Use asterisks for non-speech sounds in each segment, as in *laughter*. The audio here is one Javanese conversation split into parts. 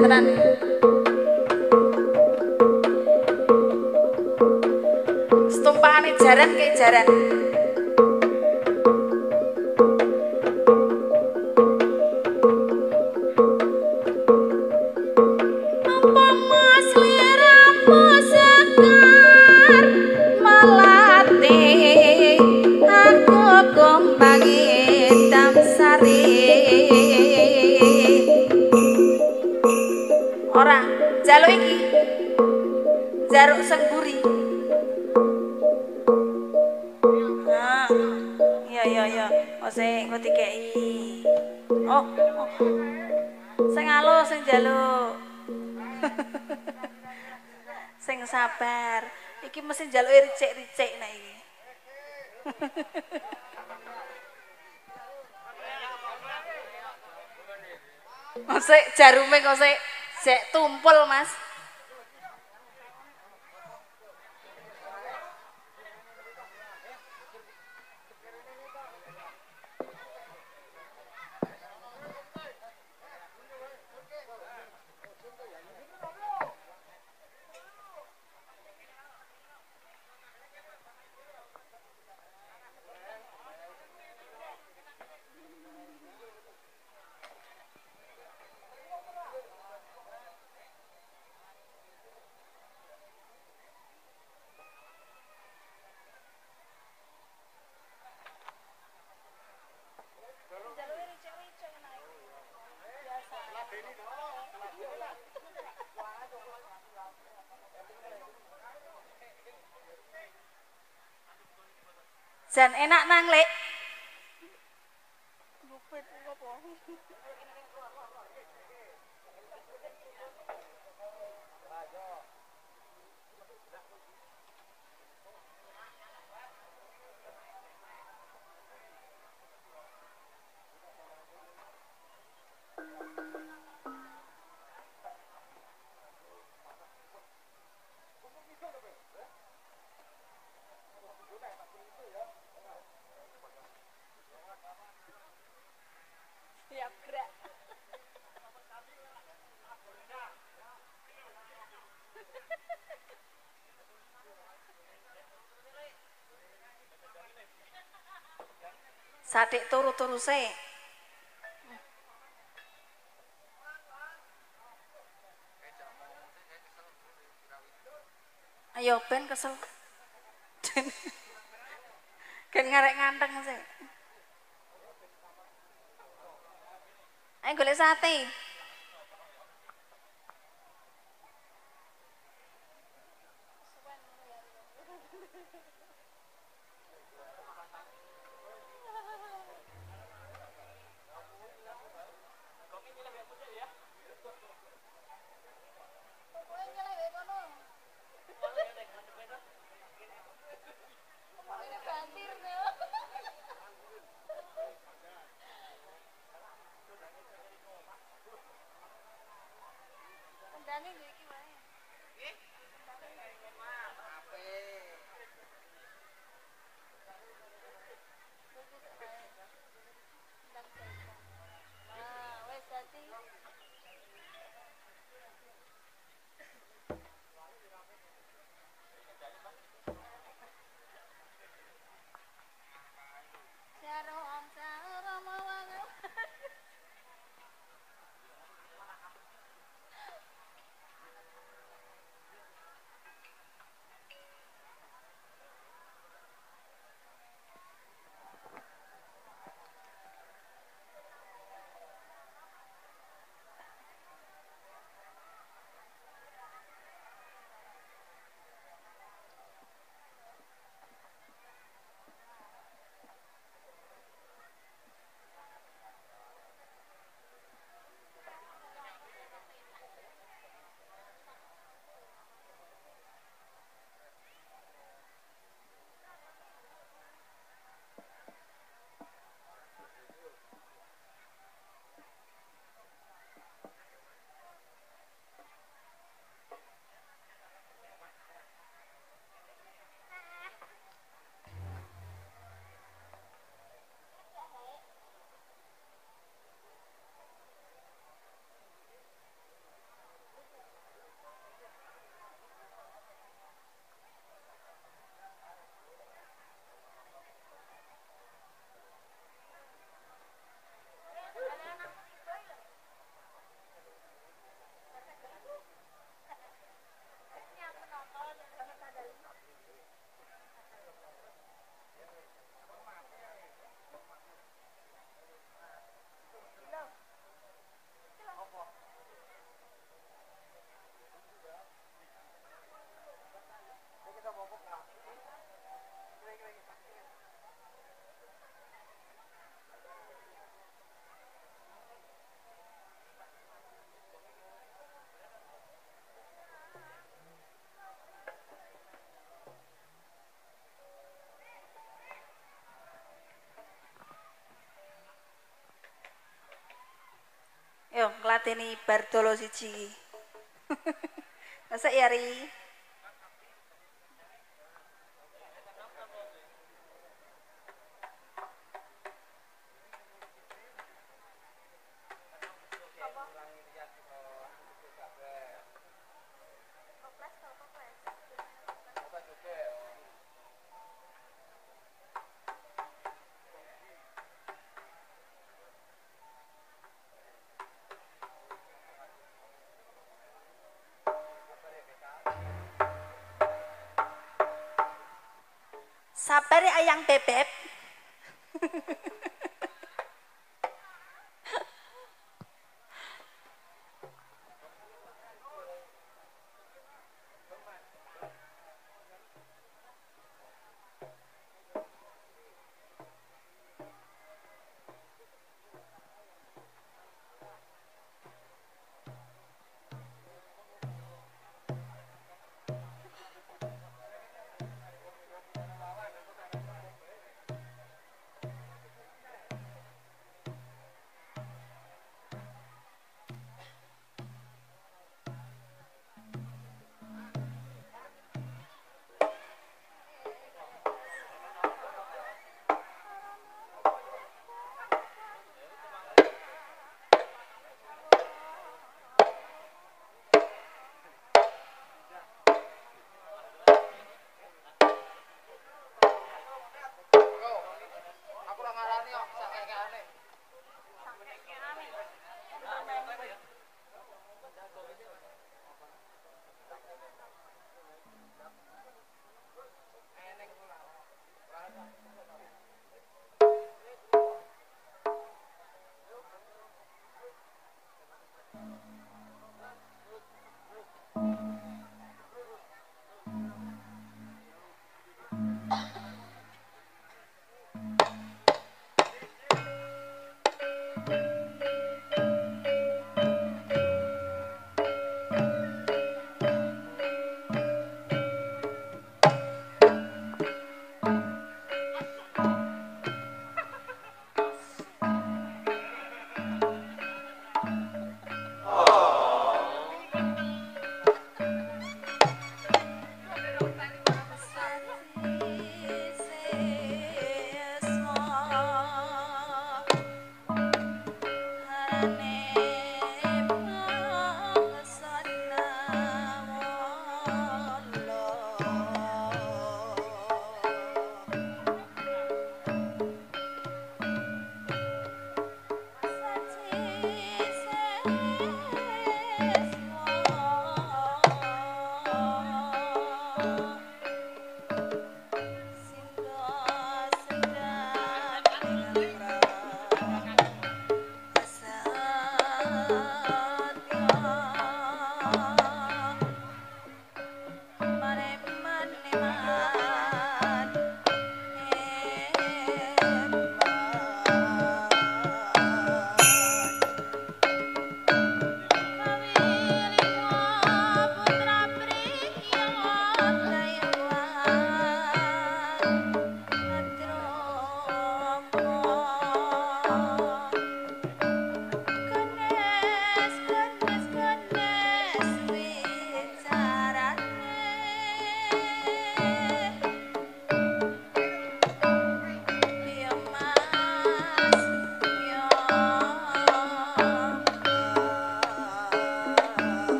tenan setumpahane jaran ke jaran sing sabar. Iki mesti njaluk ricik-ricik nek iki. Mas, jarume kok sik tumpul, Mas. jan enak nang lek? Sadik turu-turu sik. Ayo ben kesel. *laughs* Kan ngarek nganteng sih. Ayo golek sate. Yo, nglateni Bartolo siji. *laughs* Masa ya, Ri? Sapere ayang bebek. *laughs*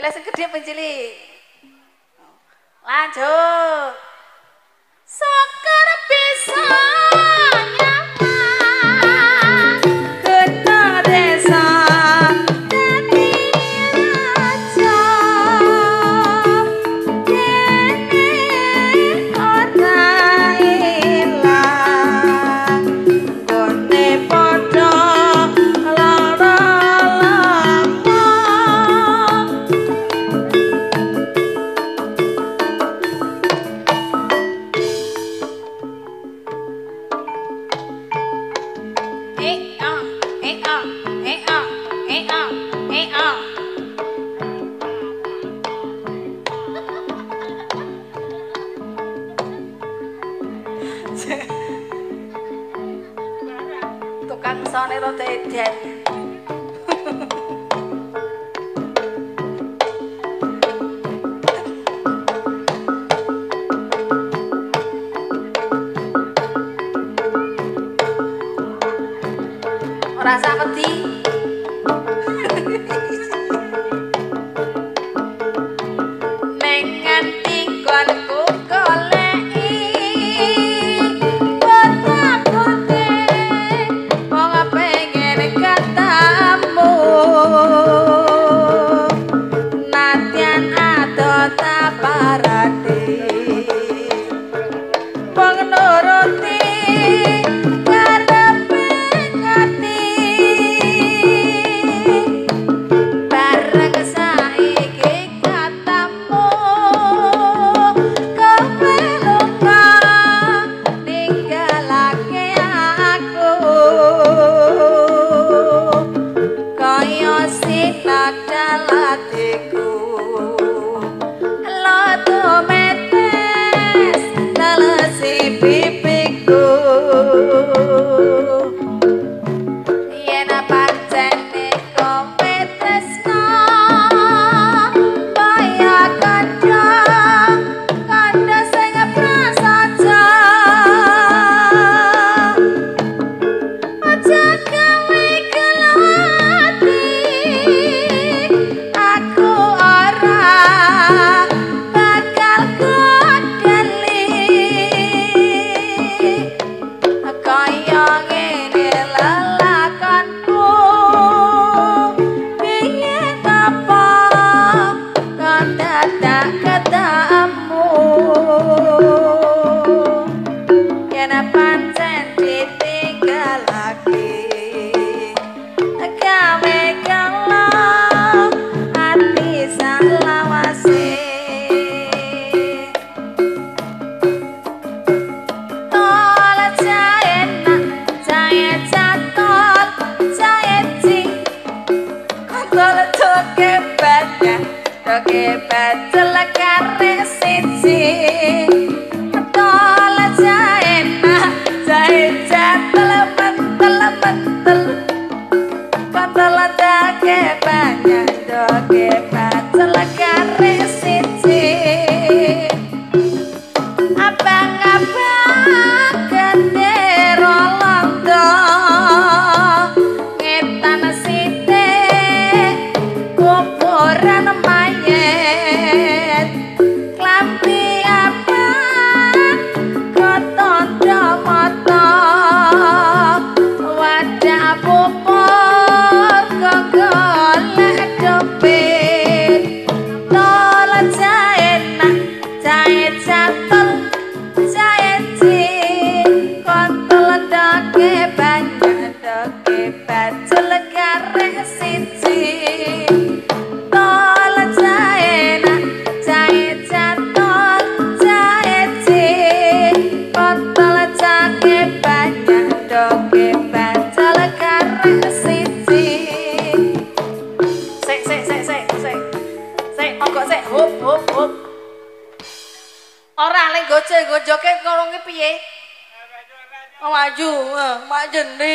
Apa sing cilik? Lanjut. Sokar dan rasa pedih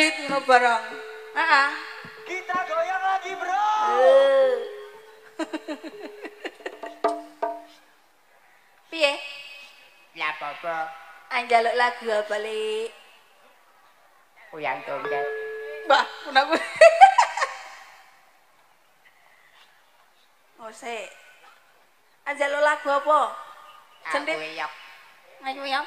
duit ngono barang. Heeh. Kita goyang lagi, Bro. Eh. Piye? Lah apa? Anjaluk ah, lagu apa le? Uyang tonggal. Mbah, pun aku. *laughs* Ose. Oh, Anjaluk ah, lagu apa? Cendit. Ngayu yok. Ngayu yok.